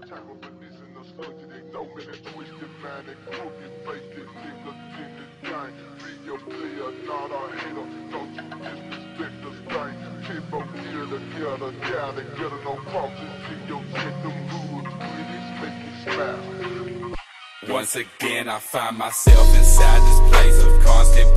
In the twisted, man, crooked, fake it, nigga, in the gang. Be player, not a hater. Don't you disrespect this thing. Keep here to get a guy get no. See your shit, make you smile. Once again, I find myself inside this place of constant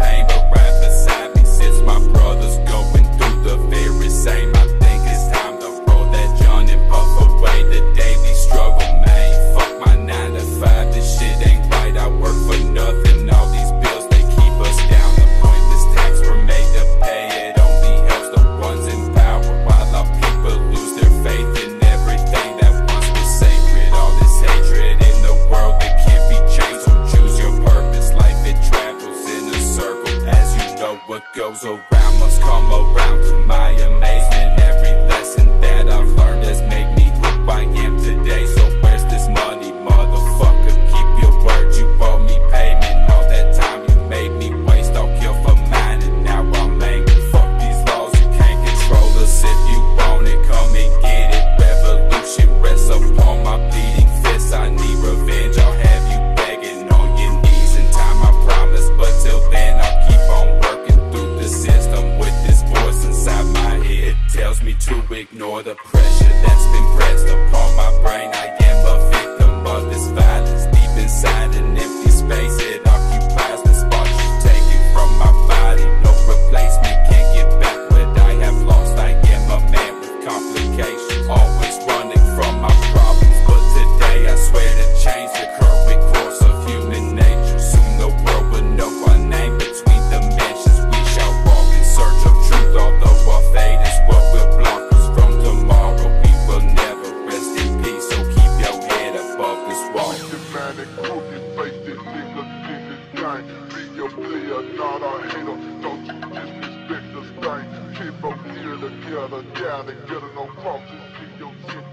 goes around must come around to my amazement. Every lesson that i've tells me to ignore the pressure that's been pressed upon my brain. kind of crooked faced nigga, nigga gang. Be a player, not a hater. Don't you disrespect this thing. Keep up here together, down together, no crosses. Keep your shit